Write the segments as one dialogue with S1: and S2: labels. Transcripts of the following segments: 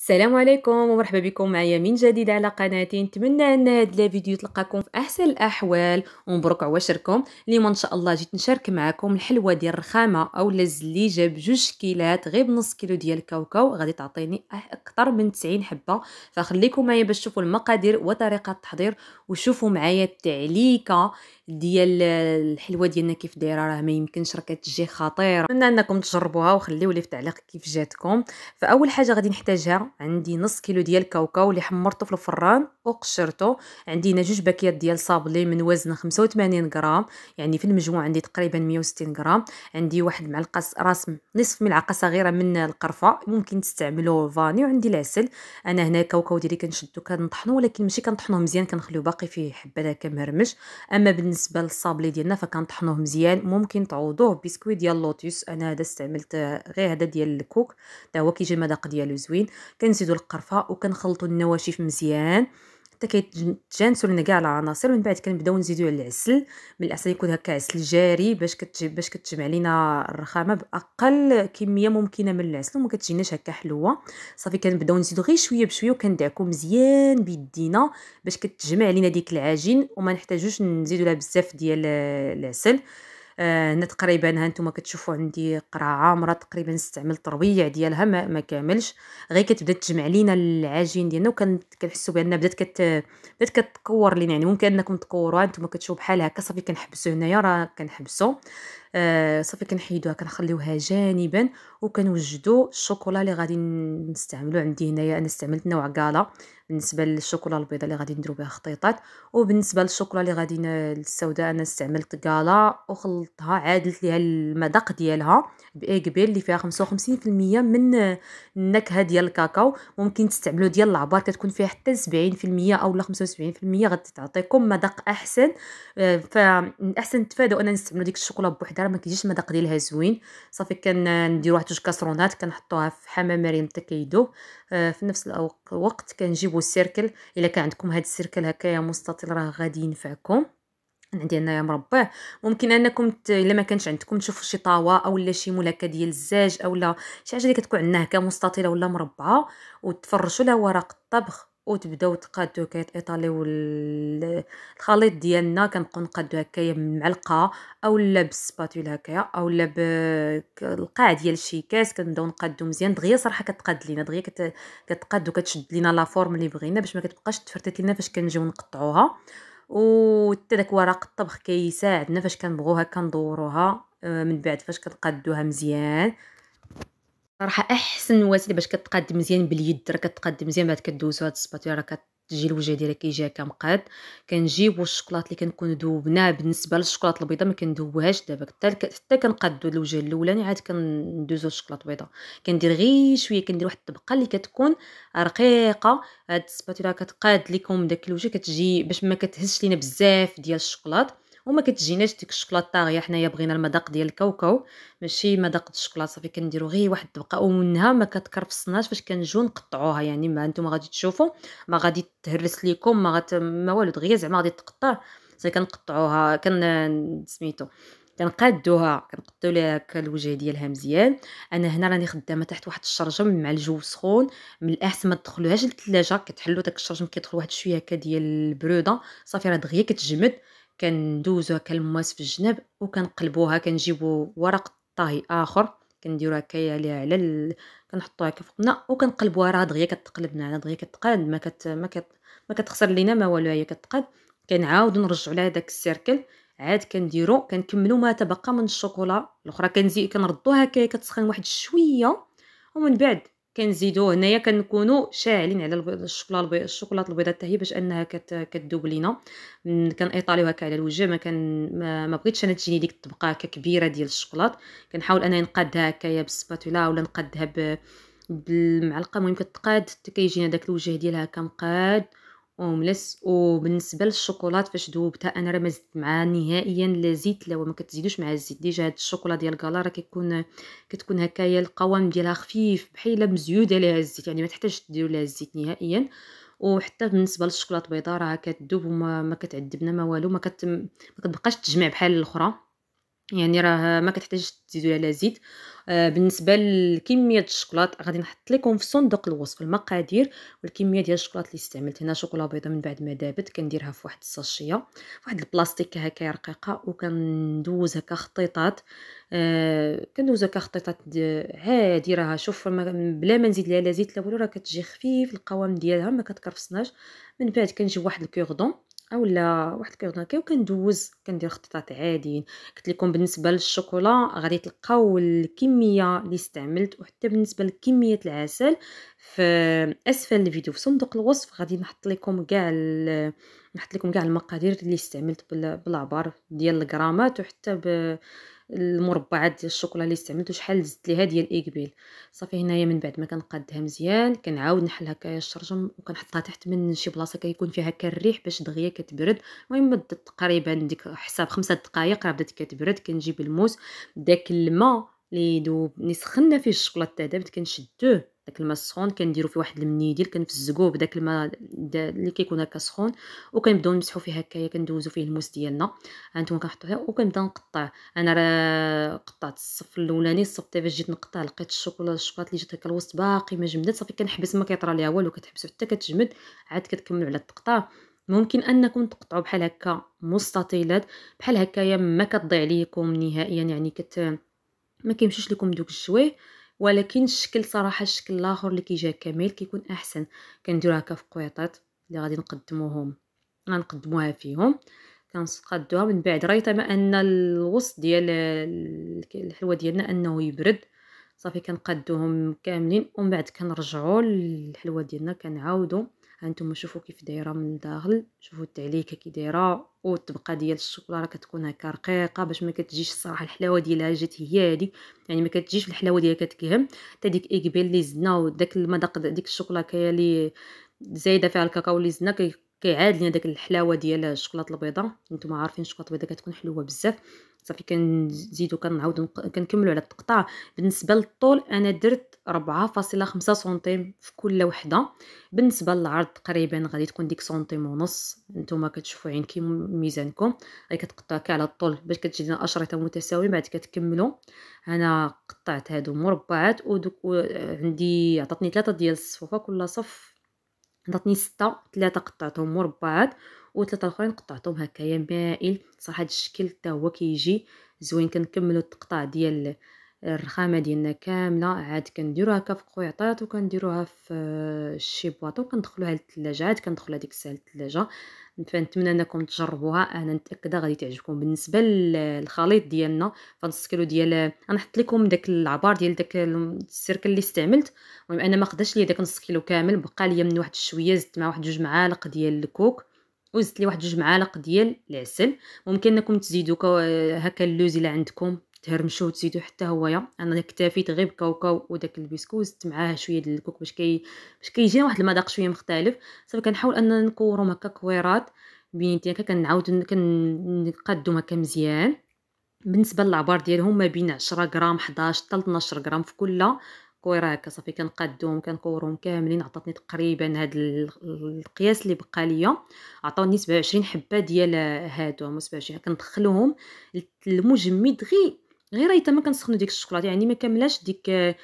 S1: السلام عليكم ومرحبا بكم معايا من جديد على قناتي. نتمنى أن هاد الفيديو تلقاكم في أحسن الأحوال. ومبروك عواشركم اليوم إن شاء الله جيت نشارك معكم الحلوة ديال الرخامة اولا الزليجه بجوج كيلات غير بنص كيلو ديال الكاوكاو. غادي تعطيني أكثر من 90 حبة. فخليكم معايا باش تشوفوا المقادير وطريقة التحضير. وشوفوا معايا التعليكة ديال الحلوة ديالنا كيف دايرة. راه ما يمكنش راه كتجي خطيرة. نتمنى أنكم تجربوها وخليوا لي في التعليق كيف جاتكم. فأول حاجة غادي نحتاجها عندي نص كيلو ديال الكاوكاو اللي حمرته في الفران وقشرته. عندي هنا جوج باكيات ديال صابلي من وزن 85 غرام يعني في المجموع عندي تقريبا 160 غرام. عندي واحد معلقة راس نصف ملعقة صغيرة من القرفة ممكن تستعملوا vanille وعندي العسل. أنا هنا الكاوكاو ديالي كنشدو كنطحنو ولكن ماشي كنطحنوه مزيان كنخليو باقي فيه حبة هكا مهرمش أما بالنسبة للصابلي ديالنا فكنطحنوه مزيان ممكن تعوضوه بسكويت ديال لوتيس أنا هذا استعملت غير هذا ديال الكوك حتى هو كيجي المذاق ديالو زوين. كنزيدو القرفة وكنخلطوا النواشف مزيان. حتى كيتجانسوا لنا كاع العناصر من بعد كنبداو نزيدو على العسل. من الاحسن يكون هكا عسل جاري باش كتجيب باش كتجمع لينا الرخامة بأقل كمية ممكنة من العسل وما كتجيناش هكا حلوة. صافي كنبداو نزيدو غير شوية بشوية وكندعكو مزيان بيدينا باش كتجمع لينا ديك العجين وما نحتاجوش نزيدو لها بزاف ديال العسل. آه، هنا تقريبا ها نتوما كتشوفوا عندي قرعه عامره تقريبا استعملت ربيع ديالها ما, ما كاملش. غير كتبدأ تجمع لينا العجين ديالنا وكنحسوا بان بدات كت بدات كتكور لينا. يعني ممكن أنكم تكوروها نتوما كتشوفوا بحال هكا. صافي كنحبسو هنايا راه كنحبسو. آه صافي كنحيدوها كنخليوها جانبا وكنوجدوا الشوكولا اللي غادي نستعملو عندي هنايا. أنا استعملت نوع كالا بالنسبة للشوكولا البيضاء اللي غادي نديرو بها خطيطات وبالنسبة للشوكولا اللي غادي السوداء أنا استعملت كالا وخلطتها عادلت ليها المذاق ديالها بايكبيل اللي فيها 55% من النكهة ديال الكاكاو. ممكن تستعملوا ديال العبار كتكون فيها حتى 70% أو لا 75% غادي تعطيكم مذاق أحسن. آه، فاحسن تفادوا اننا نستعملوا ديك الشوكولا بوحدها ما كيجيش المذاق ديالها زوين. صافي كنديروا واحد جوج كاسرونات كنحطوها في حمام مريم حتى كيدوب آه، في نفس الوقت كنجيبوا السيركل. إلا كان عندكم هذا السيركل هكايا مستطيل راه غادي ينفعكم. عندي أنايا مربع. ممكن أنكم ت... إلا ما كانش عندكم تشوفوا شي طاوة اولا شي مولكه ديال الزاج اولا شي حاجة اللي كتكون عندنا هكا مستطيلة ولا مربعة وتفرشوا لها ورق الطبخ. وتبداو تقادو كيطاليو الخليط ديالنا كنبقاو نقادو هكايا بمعلقه اولا بالسباتولا هكايا اولا بالقاع ديال شي كاس كنبداو نقادو مزيان. دغيا صراحة كتقاد لينا دغيا كتقاد وكتشد لينا la forme اللي بغينا باش ما كتبقاش تفرتت لينا فاش كنجيو نقطعوها. وحتى داك ورق الطبخ كيساعدنا فاش كنبغوها كندوروها آه، من بعد فاش كنقادوها مزيان. صراحة أحسن وسيلة باش كتقاد مزيان باليد راه كتقاد مزيان بعد كدوزو هاد السباتولا راه كتجي الوجه ديالها كيجي هكا مقاد كنجيبو الشكلاط اللي كنكون ذوبناه بالنسبة للشكلاط البيضاء ما كندوبوهاش دابا حتى حتى كنقادو الوجه الأولاني عاد كندوزو الشكلاط البيضاء. كندير غير شوية كندير واحد الطبقة اللي كتكون رقيقة. هاد السباتولا كتقاد لكم داك الوجه كتجي باش ما كتهزش لينا بزاف ديال الشكلاط وما كتجيناش ديك الشوكولاته طاغية حنايا بغينا المذاق ديال الكاوكاو. ماشي مذاق الشوكولاته صافي كنديرو غير واحد الطبقه ومنها ما كتكرفصناش فاش كنجيو نقطعوها. يعني ما نتوما غادي تشوفوا ما غادي تهرس ليكم ما غات ما والو دغيا زعما غادي تقطع. صافي كنقطعوها كن سميتو كنقادوها كنقدو ليها هكا الوجه ديالها مزيان. أنا هنا راني خدامة تحت واحد الشرجم مع الجو سخون. من الأحسن ما تدخلوهاش للثلاجة كتحلوا داك الشرجم كيدخل واحد شوية هكا ديال البرودة. صافي راه دغيا كتجمد. كندوزو هكا المواس في الجناب وكنقلبوها كنجيبو ورق طهي آخر كنديرو هكايا على ال... كنحطوها هكا فوقنا وكنقلبوها راه دغيا كتقلب معنا دغيا كتقاد ما كت ما كت ما كتخسر لينا ما والو هي كتقاد. كنعاودو نرجعو لها داك السيركل عاد كنديرو كنكملو ما تبقى من الشوكولا الأخرى كنزيد كنردوها هكايا كتسخن واحد شوية ومن بعد كنزيدو هنايا كنكونوا شاعلين على الشوكولا البيض الشوكولاط البيضاء حتى هي باش أنها كت كتذوب لينا. كنيطاليو هكا على الوجه. ما كان ما, بغيتش أنا تجيني ديك الطبقة هكا كبيرة ديال الشوكولاط كنحاول انني نقادها هكايا بالسباتولا ولا نقادها بالمعلقة. المهم كتقاد حتى كيجينا داك الوجه ديالها هكا مقاد وملس. وبالنسبة للشوكولات فاش ذوبتها أنا راه ما زدت معها نهائيا لا زيت لا ما كتزيدوش مع الزيت. déjà هاد الشوكولا ديال كالا راه كيكون كتكون هكايا القوام ديالها خفيف بحال مزيود عليها الزيت. يعني ما تحتاجش ديروا لها الزيت نهائيا. وحتى بالنسبة للشوكولاط البيضاء راه كتذوب وما ما كتعذبنا ما والو. ما, كت... ما كتبقاش تجمع بحال الأخرى. يعني راه ما كتحتاجش تزيدوا لها زيت آه بالنسبة لكمية الشوكولات غادي نحط لكم في صندوق الوصف المقادير والكمية ديال الشوكولات اللي استعملت. هنا شوكولا بيضاء من بعد ما دابت كنديرها في واحد ال sachet واحد البلاستيك هكا رقيقة وكندوز هكا خطيطات آه كندوز هكا خطيطات عادي راها. شوف بلا ما نزيد ليها لا زيت لا والو راه كتجي خفيف القوام ديالها ما كتكرفسناش من بعد كنجيب واحد ال cure-dent. اولا واحد ال cure-dent هكا وكندوز كندير خطيطات عاديين قلت لكم بالنسبة للشوكولا غادي تلقاو الكمية اللي استعملت وحتى بالنسبة لكمية العسل في أسفل الفيديو في صندوق الوصف غادي نحط لكم كاع نحط لكم كاع المقادير اللي استعملت بالعبار ديال الغرامات وحتى المربعات ديال الشوكولا اللي استعملت وشحال زدت ليها ديال ايكبيل صافي هنايا من بعد ما كنقادها مزيان كنعاود نحل هكايا الشرجم وكنحطها تحت من شي بلاصة كيكون فيها الريح باش دغيا كتبرد. المهم تقريبا ديك حساب خمسة دقائق راه بدات كتبرد كنجيب الموس. داك الماء اللي يدوب اللي سخنا فيه الشوكولاته دابت كنشدوه داك الماء السخون كنديرو فيه واحد المنيديل كنفزقوه بداك الماء اللي كيكون هكا سخون وكنبداو نمسحو فيه هكايا كندوزو فيه الموس ديالنا. هانتوما كنحطو فيه وكنبدا نقطع. أنا راه قطعت الصف الأولاني الصف فاش جيت نقطع لقيت الشوكولا الشوكولاط اللي جات هكا الوسط باقي ما جمدت صافي كنحبس ما كيطرى ليها والو كتحبسو حتى كتجمد عاد كتكملوا على التقطاع ممكن أنكم تقطعوا بحال هكا مستطيلات بحال هكايا ما كتضيع ليكم نهائيا يعني كت ما كيمشيش لكم دوك الشويه ولكن الشكل صراحة الشكل الآخر اللي كيجي كامل كيكون أحسن. كنديرو هكا في قويطات اللي غادي نقدموهم غنقدموها فيهم. كنقادوها من بعد ريطما أن الوسط ديال الحلوة ديالنا أنه يبرد. صافي كنقادوهم كاملين ومن بعد كنرجعوا الحلوه ديالنا كنعاودو هانتوما شوفوا كيف دايرة من الداخل شوفوا التعليكة كي دايرة والطبقة ديال الشوكولا راه كتكون هكا رقيقة باش ما كتجيش الصراحة الحلاوة ديالها جات هي هذيك يعني ما كتجيش الحلاوة ديالها كتكهم. حتى ديك ايكبيل اللي زدنا وداك المذاق ديك الشوكولا كايا اللي زايدة فيها الكاكاو اللي زدنا كيعاد لينا داك الحلاوة ديال الشوكولاتة البيضاء. نتوما عارفين الشوكولاتة البيضاء كتكون حلوة بزاف. صافي كنزيدو كنعاودو كنكملو على التقطاع بالنسبة للطول أنا درت 4.5 سنتيم في كل وحدة. بالنسبة للعرض تقريبا غادي تكون ديك سنتيم ونص. نتوما كتشوفوا عين كي ميزانكم. غادي كتقطعوا كاع على الطول باش كتجي لنا أشرطة متساوية بعد كتكملوا أنا قطعت هادو مربعات ودوك عندي عطاتني ثلاثة ديال الصفوفه كل صف عطاتني ستة. ثلاثة قطعتهم مربعات وثلاثه اخرين قطعتهم هكايا. مائل. صراحة هذا الشكل حتى هو كيجي زوين. كنكملوا التقطاع ديال الرخامة ديالنا كاملة. عاد كنديروها هكا في قويطات وكنديروها في الشي بواطو وكندخلوها للثلاجه عاد كندخلها ديك الساعة للثلاجه فنتمنى أنكم تجربوها. أنا متأكدة غادي تعجبكم. بالنسبة للخليط ديالنا فنص كيلو ديال أنا حط لكم داك العبار ديال داك ال cercle اللي استعملت. المهم أنا ما قداش ليا داك نص كيلو كامل. بقى ليا من واحد شوية زدت مع واحد جوج معالق ديال الكوك وزدت لي واحد جوج معالق ديال العسل. ممكن أنكم تزيدوا هكا اللوز الا عندكم. تهرمشوه وتزيدوا حتى هويا. أنا اكتفيت غير بكاوكاو وداك البسكو زدت معاه شوية ديال الكوك باش كي باش كيجينا واحد المذاق شوية مختلف. صافي كنحاول أن نكورهم هكا كويرات بينتين هكا كنعاود كنقادهم هكا مزيان. بالنسبة للعبار ديالهم ما بين 10 غرام 11 حتى 12 غرام في كل كويره هكا. صافي كنقادوهم كنكورهم كاملين عطاتني تقريبا هاد القياس اللي بقى ليا. عطاوني 27 حبة ديال هادو 27 كندخلوهم المجمد غير غير حتى ما كنسخنوا ديك الشوكولاتة يعني ما كاملاش ديك ما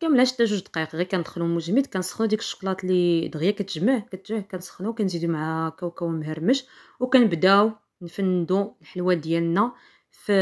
S1: كاملاش حتى جوج دقائق غير كندخلو مجمد كنسخنوا ديك الشوكولاط اللي دغيا كتجمع كتجمع كنسخنو كنزيدو مع كاوكاو مهرمش وكنبداو نفندو الحلوه ديالنا في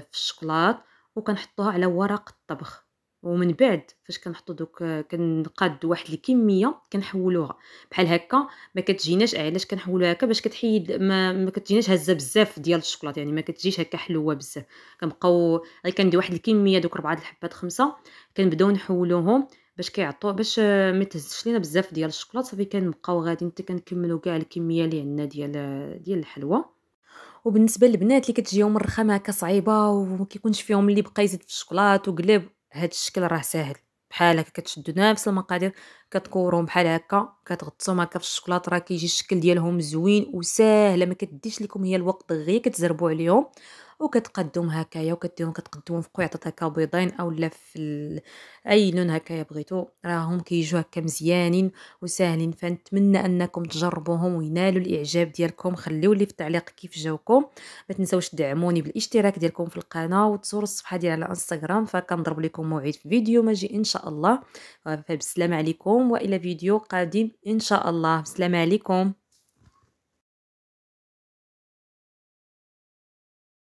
S1: في الشوكولاط وكنحطوها على ورق الطبخ. ومن بعد فاش كنحطو دوك كنقاد واحد الكمية كنحولوها. بحال هكا ما كتجيناش علاش كنحولوها هكا؟ باش كتحيد ما, ما كتجيناش هزة بزاف ديال الشوكولاط يعني ما كتجيش هكا حلوة بزاف. كنبقاو غير كندير واحد الكمية دوك ربعة الحبات خمسة كنبداو نحولوهم باش كيعطوا باش ما تهزش لينا بزاف ديال الشوكولاط صافي كنبقاو غادي حتى كنكملوا كاع الكمية اللي عندنا ديال ديال الحلوى. وبالنسبة للبنات اللي كتجيهم الرخامه هكا صعيبة وما كيكونش فيهم اللي بقى يزيد في الشوكولاط وقلب. هاد الشكل راه ساهل. بحال هكا كتشدو نفس المقادير كتكوروهم بحال هكا كتغطسوهم هكا في الشوكولاط راه كيجي الشكل ديالهم زوين وساهله ما كديش لكم هي الوقت غير كتزربوا عليهم. وكتقادوهم هكايا وكديرهم كتقدمهم في قويعطات هكا بيضين اولا في. أي لون هكايا بغيتو. راهم كيجيو هكا مزيانين وساهلين. فنتمنى أنكم تجربوهم وينالوا الإعجاب ديالكم. خليو لي في التعليق كيف جاوكم. ما تنساوش تدعموني بالاشتراك ديالكم في القناة وتزوروا الصفحة ديالي على إنستغرام. فكنضرب لكم موعد في فيديو ماجي إن شاء الله. فبالسلامه عليكم وإلى فيديو قادم إن شاء الله. بسلامه عليكم.